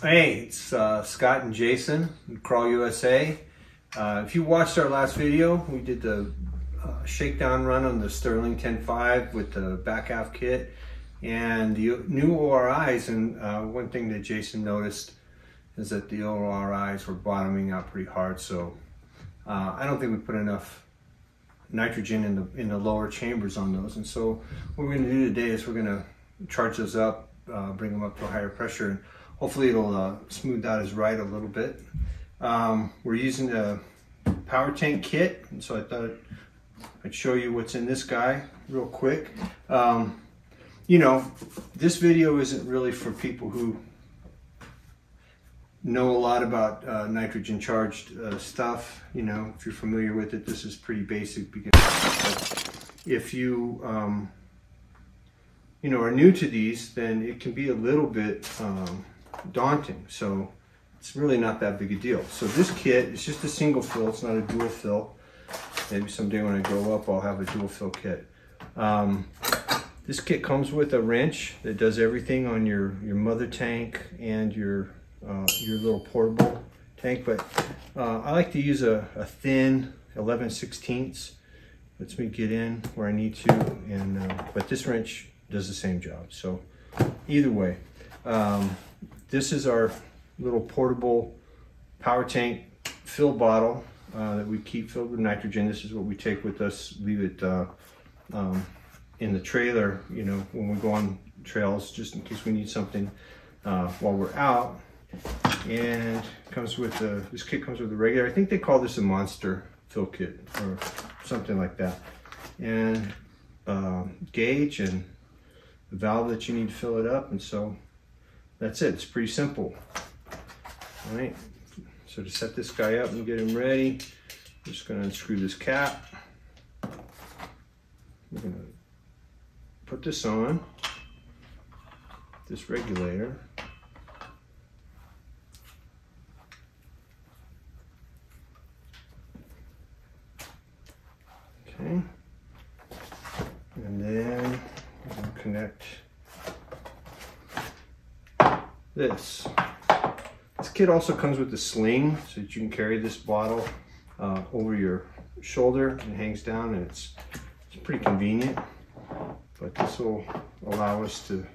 Hey, it's uh, Scott and Jason, Crawl USA. Uh, if you watched our last video, we did the uh, shakedown run on the Sterling 10.5 with the back half kit and the new ORIs. And uh, one thing that Jason noticed is that the ORIs were bottoming out pretty hard. So uh, I don't think we put enough nitrogen in the in the lower chambers on those. And so what we're going to do today is we're going to charge those up, uh, bring them up to a higher pressure. Hopefully it'll uh, smooth out his ride a little bit. Um, we're using a power tank kit, and so I thought I'd show you what's in this guy real quick. Um, you know, this video isn't really for people who know a lot about uh, nitrogen charged uh, stuff. You know, if you're familiar with it, this is pretty basic because if you um, you know are new to these, then it can be a little bit um, daunting. So it's really not that big a deal. So this kit is just a single fill. It's not a dual fill. Maybe someday when I grow up, I'll have a dual fill kit. Um, this kit comes with a wrench that does everything on your, your mother tank and your, uh, your little portable tank. But uh, I like to use a, a thin 11 16ths. Lets me get in where I need to. And uh, But this wrench does the same job. So either way, um, this is our little portable power tank fill bottle uh, that we keep filled with nitrogen. This is what we take with us, leave it uh, um, in the trailer, you know, when we go on trails, just in case we need something uh, while we're out. And comes with a, this kit comes with a regular, I think they call this a monster fill kit or something like that. And um, gauge and the valve that you need to fill it up. And so that's it. It's pretty simple. All right. So to set this guy up and get him ready, I'm just to unscrew this cap. We're to put this on, this regulator. Okay. And then we're going to connect this. This kit also comes with a sling so that you can carry this bottle uh, over your shoulder and hangs down and it's, it's pretty convenient. But this will allow us to,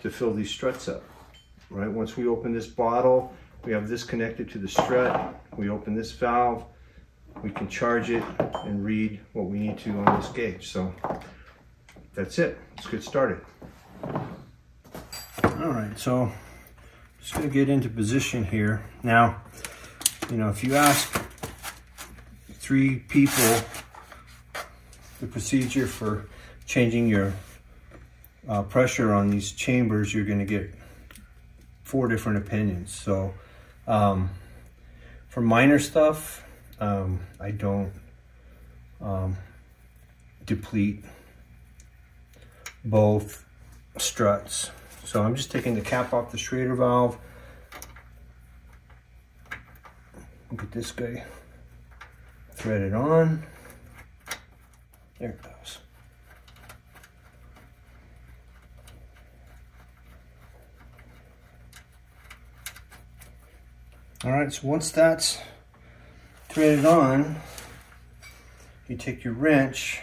to fill these struts up. Right, once we open this bottle, we have this connected to the strut. We open this valve, we can charge it and read what we need to on this gauge. So that's it, let's get started. All right, so just gonna get into position here. Now, you know, if you ask three people the procedure for changing your uh, pressure on these chambers, you're gonna get four different opinions. So um, for minor stuff, um, I don't um, deplete both struts. So I'm just taking the cap off the Schrader valve. Get this guy. Thread it on. There it goes. All right, so once that's threaded on, you take your wrench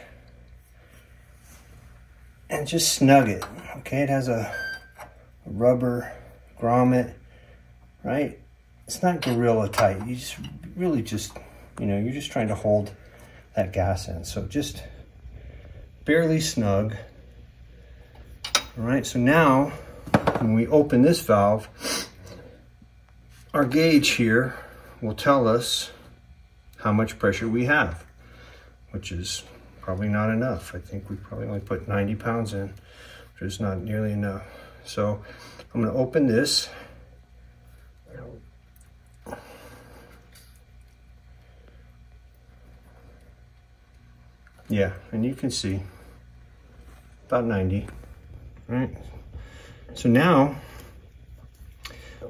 and just snug it. Okay, it has a rubber grommet, right? It's not gorilla tight. You just really just, you know, you're just trying to hold that gas in. So just barely snug. All right, so now when we open this valve, our gauge here will tell us how much pressure we have, which is probably not enough. I think we probably only put 90 pounds in, which is not nearly enough. So I'm going to open this. Yeah, and you can see about 90, right? So now,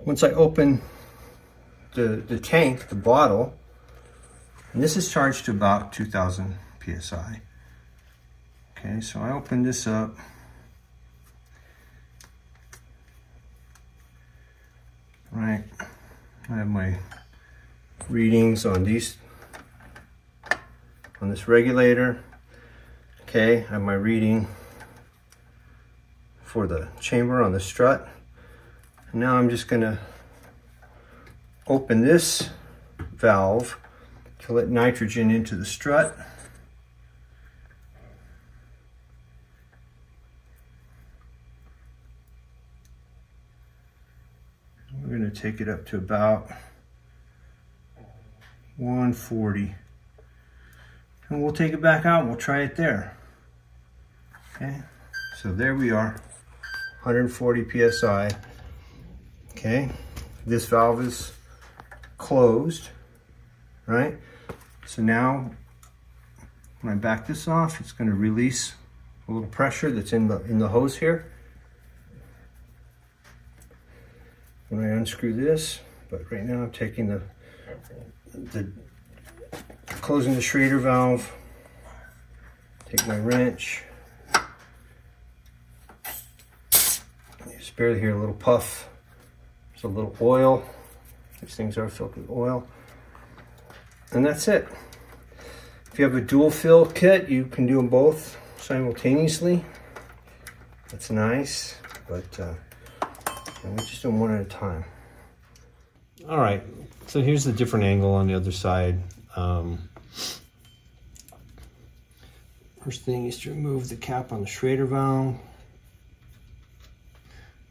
once I open the, the tank, the bottle, and this is charged to about 2000 PSI. Okay, so I open this up. right? I have my readings on these, on this regulator. Okay, I have my reading for the chamber on the strut. And now I'm just gonna open this valve to let nitrogen into the strut. We're going to take it up to about 140. And we'll take it back out and we'll try it there. Okay, so there we are, 140 PSI. Okay, this valve is closed, right? So now when I back this off, it's going to release a little pressure that's in the in the hose here. When I unscrew this, but right now I'm taking the, the closing the Schrader valve, take my wrench, just barely hear a little puff, there's a little oil, these things are filled with oil, and that's it. If you have a dual fill kit, you can do them both simultaneously. That's nice, but uh, and we just do them one at a time. All right, so here's the different angle on the other side. Um, first thing is to remove the cap on the Schrader valve.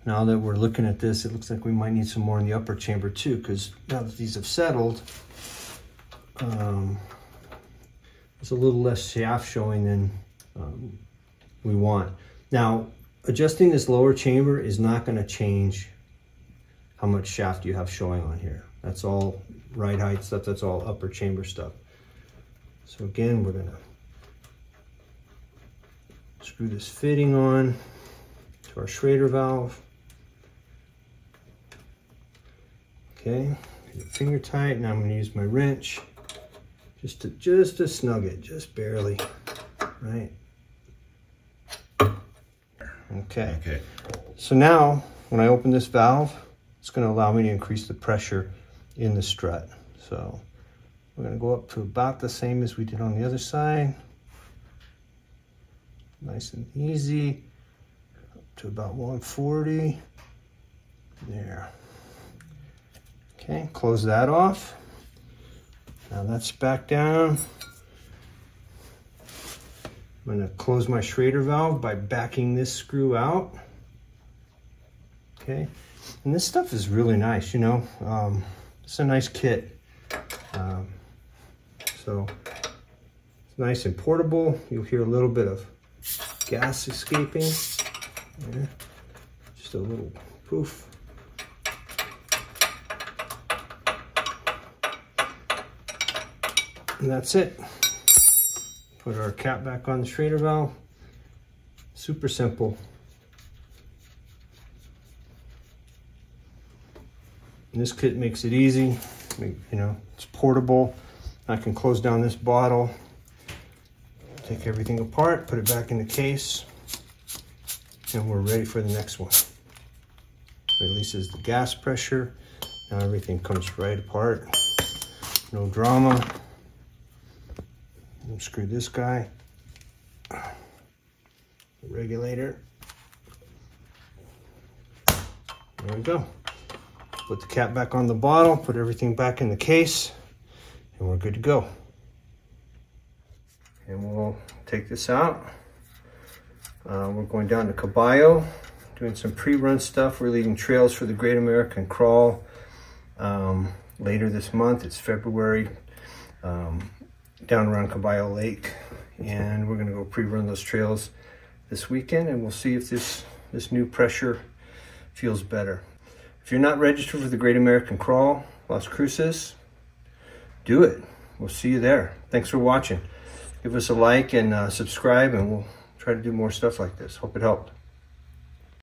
Now that we're looking at this, it looks like we might need some more in the upper chamber too, because now that these have settled, um, there's a little less shaft showing than um, we want. Now, adjusting this lower chamber is not going to change how much shaft you have showing on here. That's all ride height stuff. That's all upper chamber stuff. So again, we're going to screw this fitting on to our Schrader valve. Okay, finger tight. Now I'm going to use my wrench just to just to snug it, just barely, right? Okay. Okay. So now, when I open this valve, it's going to allow me to increase the pressure in the strut. So we're going to go up to about the same as we did on the other side. Nice and easy. Up to about 140. There. Okay, close that off. Now that's back down. I'm going to close my Schrader valve by backing this screw out. Okay, and this stuff is really nice, you know. Um, it's a nice kit. Um, so it's nice and portable. You'll hear a little bit of gas escaping. There. Just a little poof. And that's it. Put our cap back on the Schrader valve. Super simple. And this kit makes it easy. You know, it's portable. I can close down this bottle, take everything apart, put it back in the case, and we're ready for the next one. Releases the gas pressure. Now everything comes right apart. No drama unscrew this guy, the regulator. There we go. Put the cap back on the bottle, put everything back in the case, and we're good to go. And we'll take this out. Uh, we're going down to Caballo, doing some pre-run stuff. We're leading trails for the Great American Crawl um, later this month. It's February. Um, down around Caballo Lake. And we're gonna go pre-run those trails this weekend and we'll see if this, this new pressure feels better. If you're not registered for the Great American Crawl, Las Cruces, do it. We'll see you there. Thanks for watching. Give us a like and uh, subscribe and we'll try to do more stuff like this. Hope it helped.